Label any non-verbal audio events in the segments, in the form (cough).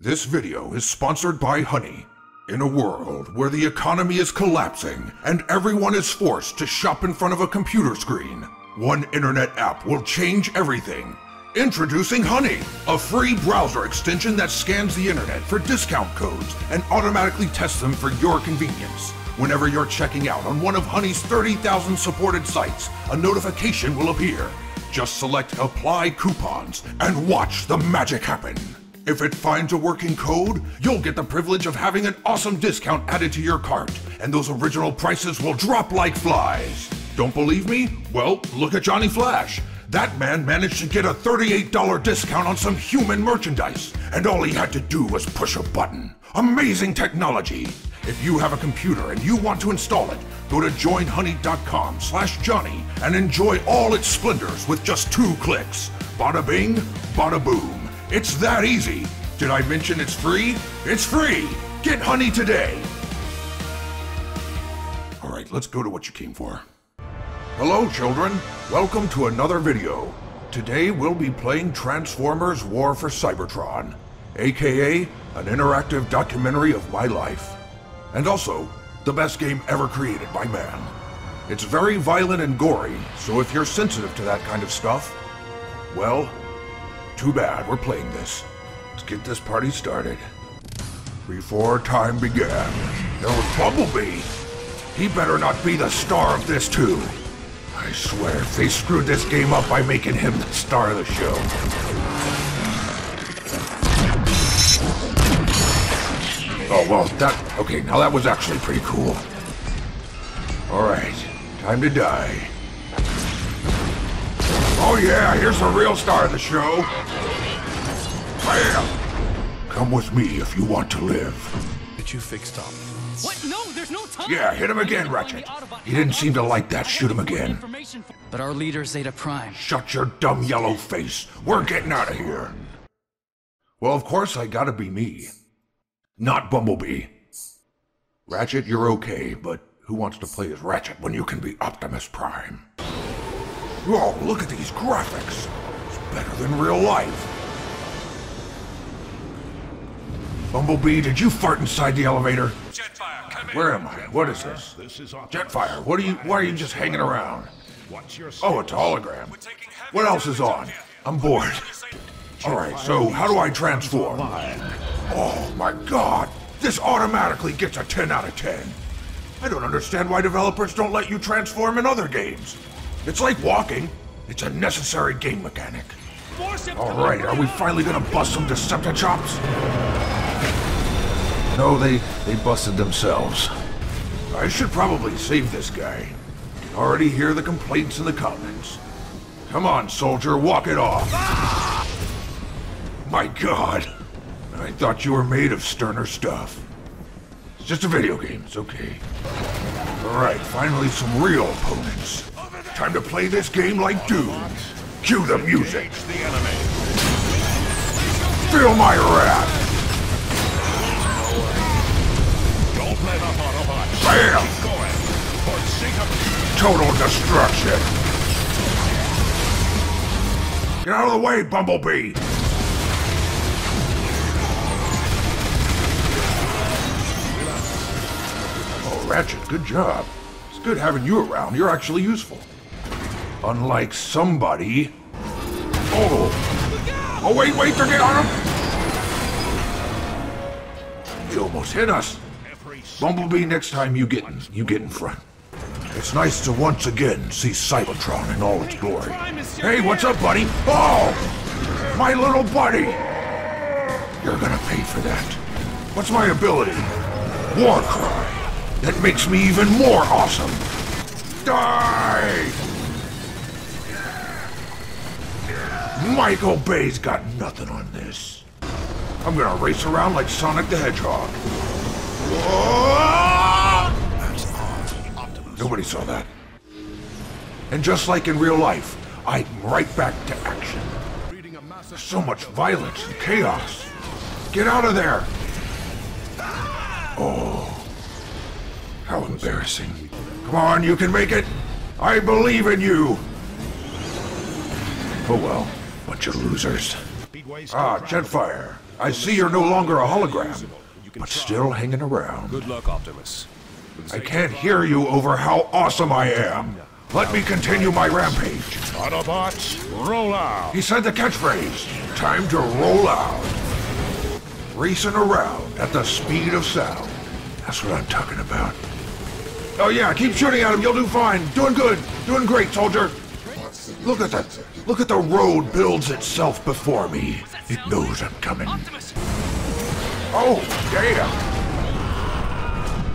This video is sponsored by Honey. In a world where the economy is collapsing and everyone is forced to shop in front of a computer screen, one internet app will change everything. Introducing Honey, a free browser extension that scans the internet for discount codes and automatically tests them for your convenience. Whenever you're checking out on one of Honey's 30,000 supported sites, a notification will appear. Just select Apply Coupons and watch the magic happen. If it finds a working code, you'll get the privilege of having an awesome discount added to your cart, and those original prices will drop like flies. Don't believe me? Well, look at Johnny Flash. That man managed to get a $38 discount on some human merchandise, and all he had to do was push a button. Amazing technology! If you have a computer and you want to install it, go to joinhoney.com slash Johnny and enjoy all its splendors with just two clicks. Bada bing, bada boom. It's that easy. Did I mention it's free? It's free! Get Honey today! Alright, let's go to what you came for. Hello, children. Welcome to another video. Today we'll be playing Transformers War for Cybertron, aka an interactive documentary of my life. And also, the best game ever created by man. It's very violent and gory, so if you're sensitive to that kind of stuff, well, too bad we're playing this. Let's get this party started. Before time began, there was Bumblebee. He better not be the star of this too. I swear, if they screwed this game up by making him the star of the show. Oh, well, that... Okay, now that was actually pretty cool. Alright, time to die. Oh yeah, here's the real star of the show. Bam! Come with me if you want to live. Did you fix Tom? What? No, there's no time. Yeah, hit him again, Ratchet. He didn't seem to like that. Shoot him again. But our leader Zeta Prime. Shut your dumb yellow face. We're getting out of here. Well, of course I gotta be me. Not Bumblebee. Ratchet, you're okay, but who wants to play as Ratchet when you can be Optimus Prime? Oh, look at these graphics. It's better than real life. Bumblebee, did you fart inside the elevator? Jetfire, come in. Where am I? What is this? This is Jetfire, what are you why are you just hanging around? What's your Oh, it's a hologram. We're taking heavy What else is on? I'm bored. Alright, so how do I transform? Oh my god! This automatically gets a 10 out of 10. I don't understand why developers don't let you transform in other games. It's like walking. It's a necessary game mechanic. Alright, are we finally gonna bust some Deceptichops? No, they, they busted themselves. I should probably save this guy. Can already hear the complaints in the comments. Come on, soldier, walk it off. My god. I thought you were made of sterner stuff. It's just a video game, it's okay. Alright, finally some real opponents. Time to play this game like dudes. Cue the music. Feel my wrath. Don't let up, Autobot. Bam! Keep going. For the sake of... Total destruction. Get out of the way, Bumblebee. Oh, Ratchet, good job. It's good having you around. You're actually useful. Unlike somebody. Oh. Oh, wait, wait, they're getting on him. You almost hit us. Bumblebee, next time you get in, you get in front. It's nice to once again see Cybertron in all its glory. Hey, what's up, buddy? Oh, my little buddy. You're gonna pay for that. What's my ability? War cry. That makes me even more awesome. Die! Michael Bay's got nothing on this. I'm gonna race around like Sonic the Hedgehog. Nobody saw that. And just like in real life, I'm right back to action. So much violence and chaos. Get out of there! Oh, how embarrassing. Come on, you can make it! I believe in you! Oh well, bunch of losers. Ah, Jetfire. I see you're no longer a hologram, but still hanging around. Good luck, Optimus. I can't hear you over how awesome I am. Let me continue my rampage. Autobots, roll out. He said the catchphrase. Time to roll out. Racing around at the speed of sound. That's what I'm talking about. Oh yeah, keep shooting at him. You'll do fine. Doing good. Doing great, soldier. Look at that. Look at the road builds itself before me. It knows I'm coming. Optimus! Oh, damn.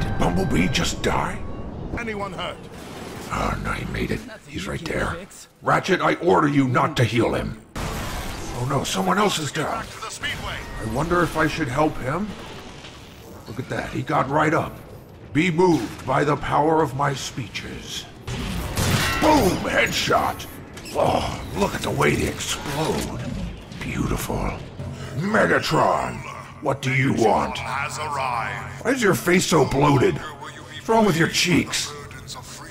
Did Bumblebee just die? Anyone hurt? Oh, no, he made it. He's right there. Ratchet, I order you not to heal him. Oh no, someone else is down. Back to the speedway. I wonder if I should help him? Look at that, he got right up. Be moved by the power of my speeches. Boom! Headshot! Oh, look at the way they explode. Beautiful. Megatron, what do you want? Why is your face so bloated? What's wrong with your cheeks?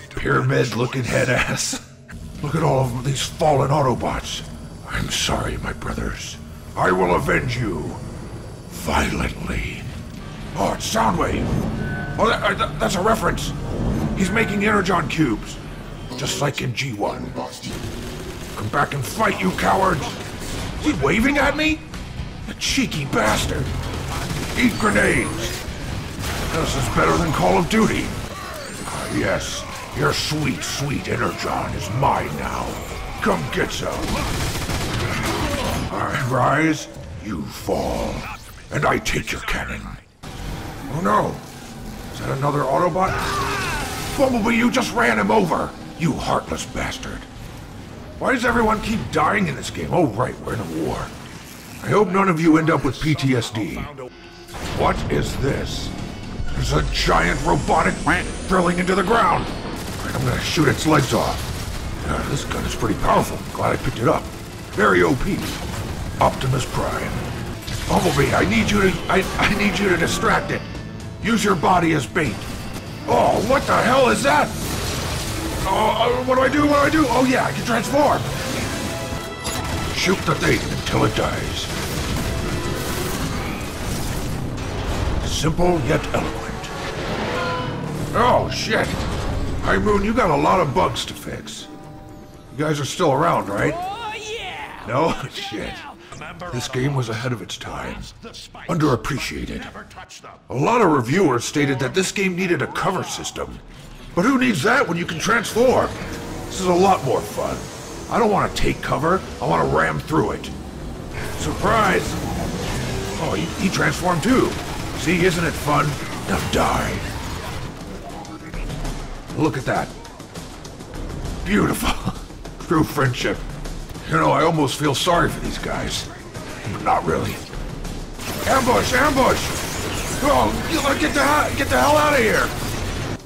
Pyramid looking head ass. Look at all of these fallen Autobots. I'm sorry, my brothers. I will avenge you. Violently. Oh, it's Soundwave. Oh, that, uh, that- that's a reference. He's making Energon cubes. Just like in G1. Come back and fight, you cowards. He waving at me? The cheeky bastard. Eat grenades. This is better than Call of Duty. Ah, yes, your sweet, sweet Energon is mine now. Come get some. I rise, you fall, and I take your cannon. Oh no! Is that another Autobot? Bumblebee, you just ran him over! You heartless bastard. Why does everyone keep dying in this game? Oh right, we're in a war. I hope none of you end up with PTSD. What is this? There's a giant robotic drilling into the ground. I'm gonna shoot its legs off. Uh, this gun is pretty powerful. Glad I picked it up. Very OP. Optimus Prime. Bumblebee, I need you to I, I need you to distract it. Use your body as bait. Oh, what the hell is that? Oh, uh, what do I do? What do I do? Oh yeah, I can transform. Shoot the thing until it dies. Simple yet eloquent. Oh shit! High Moon, you got a lot of bugs to fix. You guys are still around, right? Oh, yeah! No? (laughs) Shit. This game was ahead of its time. Underappreciated. Never touch them. A lot of reviewers stated that this game needed a cover system. But who needs that when you can transform? This is a lot more fun. I don't want to take cover, I want to ram through it. Surprise! Oh, he, he transformed too. See, isn't it fun? Now die. Look at that. Beautiful. (laughs) True friendship. You know, I almost feel sorry for these guys. But not really. Ambush! Ambush! Oh, get the get the hell out of here!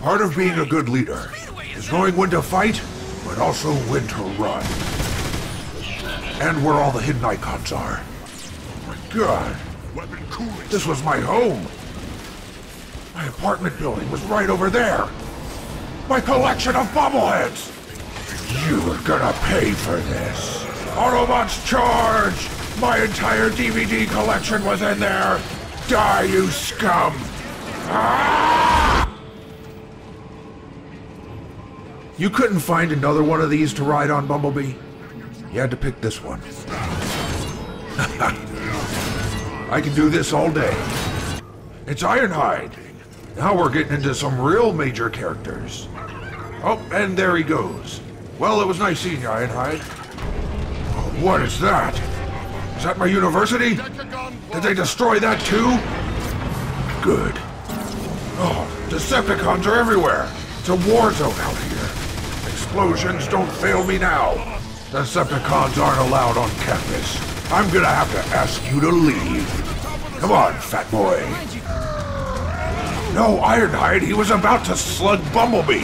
Part of being a good leader is knowing when to fight, but also when to run. And where all the hidden icons are. Oh my God, Weapon cooling. this was my home. My apartment building was right over there. My collection of bobbleheads. You're gonna pay for this. Autobots charge! My entire DVD collection was in there. Die, you scum! Ah! You couldn't find another one of these to ride on, Bumblebee? You had to pick this one. (laughs) I can do this all day. It's Ironhide. Now we're getting into some real major characters. Oh, and there he goes. Well, it was nice seeing you, Ironhide. What is that? Is that my university? Did they destroy that too? Good. Oh, Decepticons are everywhere. It's a war zone out here. Explosions don't fail me now. Decepticons aren't allowed on campus. I'm gonna have to ask you to leave. Come on, fat boy. No, Ironhide, he was about to slug Bumblebee.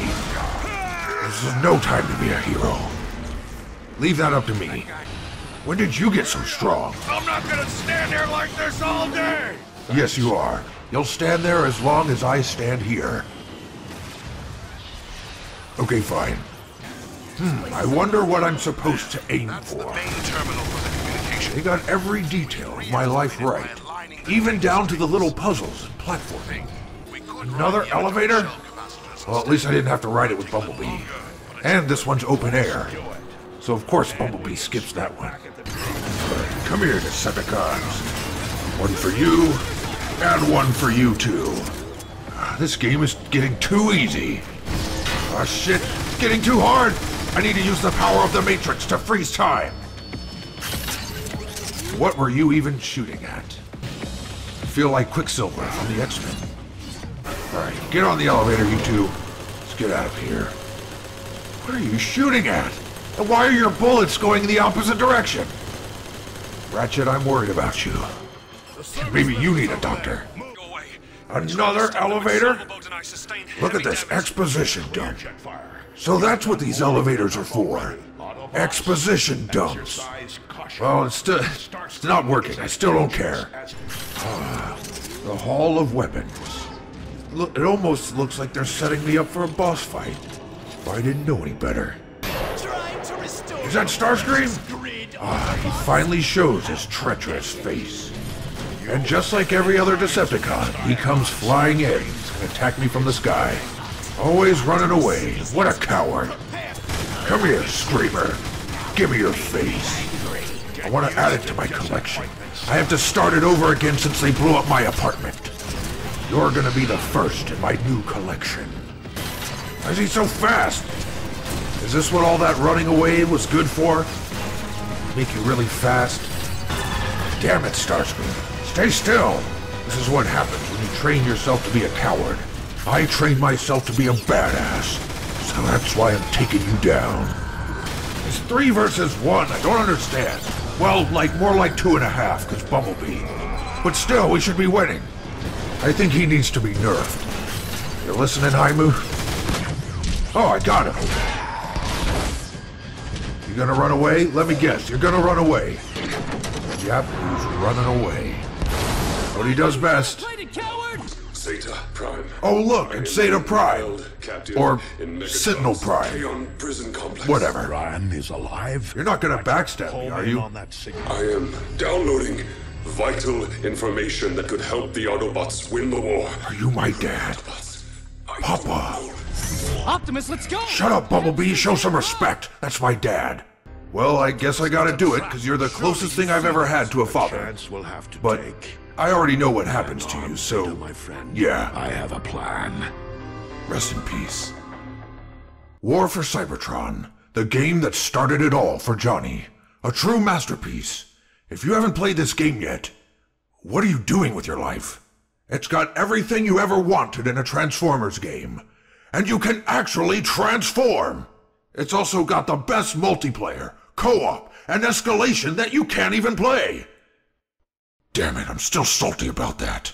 This is no time to be a hero. Leave that up to me. When did you get so strong? I'm not gonna stand here like this all day. Yes, you are. You'll stand there as long as I stand here. Okay, fine. Hmm, I wonder what I'm supposed to aim for. Main terminal for the communication. They got every detail of my life right. even down to the little puzzles and platforming. Another elevator? Well, at least I didn't have to ride it with Bumblebee. And this one's open air. So of course Bumblebee skips that one. Come here, Decepticons. One for you, and one for you too. Ah, This game is getting too easy. Ah shit, it's getting too hard! I need to use the power of the Matrix to freeze time! What were you even shooting at? Feel like Quicksilver from the X-Men. Alright, get on the elevator, you two. Let's get out of here. What are you shooting at? And why are your bullets going in the opposite direction? Ratchet, I'm worried about you. Maybe you need a doctor. Another elevator? Look at this exposition dump. So that's what these elevators are for. Exposition dumps. Well, it's still it's not working. I still don't care. The Hall of Weapons. Look, it almost looks like they're setting me up for a boss fight. If I didn't know any better. Is that Starscream? Ah, he finally shows his treacherous face. And just like every other Decepticon, he comes flying in and attack me from the sky. Always running away. What a coward. Come here, Screamer. Give me your face. I want to add it to my collection. I have to start it over again since they blew up my apartment. You're gonna be the first in my new collection. Why is he so fast? Is this what all that running away was good for? Make you really fast? Damn it, Starscream. Stay still. This is what happens when you train yourself to be a coward. I trained myself to be a badass. So that's why I'm taking you down. It's three versus one. I don't understand. Well, like more like two and a half, because Bumblebee. But still, we should be winning. I think he needs to be nerfed. You listening, High Moon? Oh, I got him. You gonna run away? Let me guess. You're gonna run away. Yep, he's running away. What he does best. Prime. Oh, look, it's Zeta Prime. Held Or Sentinel Prime. Aeon prison complex. Whatever. Ryan is alive. You're not gonna backstab me, are you? On that signal. I am downloading vital information that could help the Autobots win the war. Are you my dad? I Papa. Optimus, let's go! Shut up, Bumblebee. Show some respect. That's my dad. Well, I guess I gotta do it, because you're the closest thing I've ever had to a father. Chance we'll have to But take. I already know what happens to you, so my friend. yeah. I have a plan. Rest in peace. War for Cybertron, the game that started it all for Johnny. A true masterpiece. If you haven't played this game yet, what are you doing with your life? It's got everything you ever wanted in a Transformers game. And you can actually transform! It's also got the best multiplayer, co-op, and escalation that you can't even play! Damn it, I'm still salty about that.